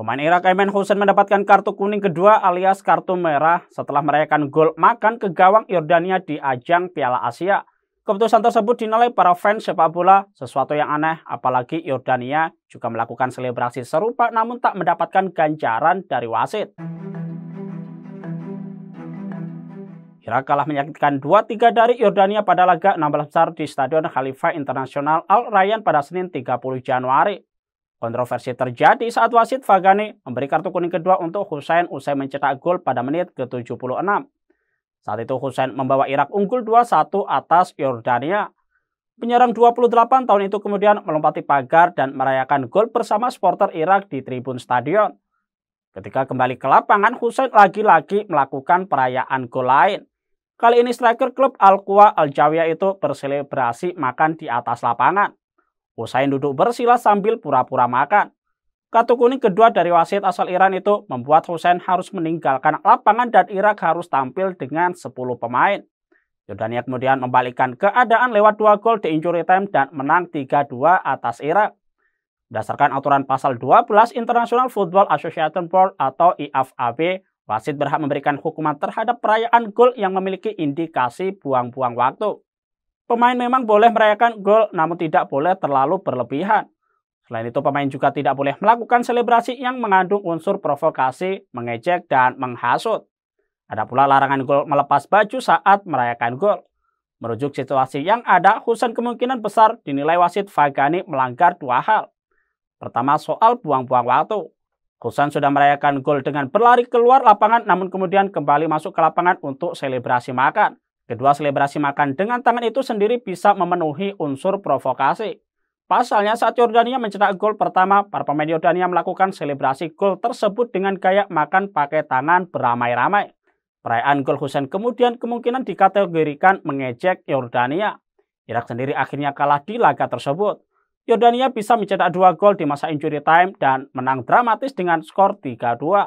Pemain Irak Ayman Hussein mendapatkan kartu kuning kedua alias kartu merah setelah merayakan gol makan ke gawang Yordania di ajang Piala Asia. Keputusan tersebut dinilai para fans sepak bola sesuatu yang aneh apalagi Yordania juga melakukan selebrasi serupa namun tak mendapatkan ganjaran dari wasit. Irak kalah menyakitkan 2-3 dari Yordania pada laga 16 besar di Stadion Khalifa Internasional Al Rayyan pada Senin 30 Januari. Kontroversi terjadi saat wasit Fagani memberi kartu kuning kedua untuk Hussein usai mencetak gol pada menit ke-76. Saat itu Hussein membawa Irak unggul 2-1 atas Yordania. Penyerang 28 tahun itu kemudian melompati pagar dan merayakan gol bersama supporter Irak di tribun stadion. Ketika kembali ke lapangan, Hussein lagi-lagi melakukan perayaan gol lain. Kali ini striker klub Al-Qawa Al-Jawiyah itu berselebrasi makan di atas lapangan. Usain duduk bersila sambil pura-pura makan. Kartu kuning kedua dari wasit asal Iran itu membuat Hussein harus meninggalkan lapangan dan Irak harus tampil dengan 10 pemain. Jordania kemudian membalikkan keadaan lewat dua gol di injury time dan menang 3-2 atas Irak. Berdasarkan aturan pasal 12 International Football Association Board atau IFAB, wasit berhak memberikan hukuman terhadap perayaan gol yang memiliki indikasi buang-buang waktu. Pemain memang boleh merayakan gol namun tidak boleh terlalu berlebihan. Selain itu pemain juga tidak boleh melakukan selebrasi yang mengandung unsur provokasi, mengejek, dan menghasut. Ada pula larangan gol melepas baju saat merayakan gol. Merujuk situasi yang ada, Husain kemungkinan besar dinilai wasit Fagani melanggar dua hal. Pertama soal buang-buang waktu. Husain sudah merayakan gol dengan berlari keluar lapangan namun kemudian kembali masuk ke lapangan untuk selebrasi makan. Kedua selebrasi makan dengan tangan itu sendiri bisa memenuhi unsur provokasi. Pasalnya saat Yordania mencetak gol pertama, para pemain Yordania melakukan selebrasi gol tersebut dengan gaya makan pakai tangan beramai-ramai. Perayaan gol Husain kemudian kemungkinan dikategorikan mengejek Yordania. Irak sendiri akhirnya kalah di laga tersebut. Yordania bisa mencetak dua gol di masa injury time dan menang dramatis dengan skor 3-2.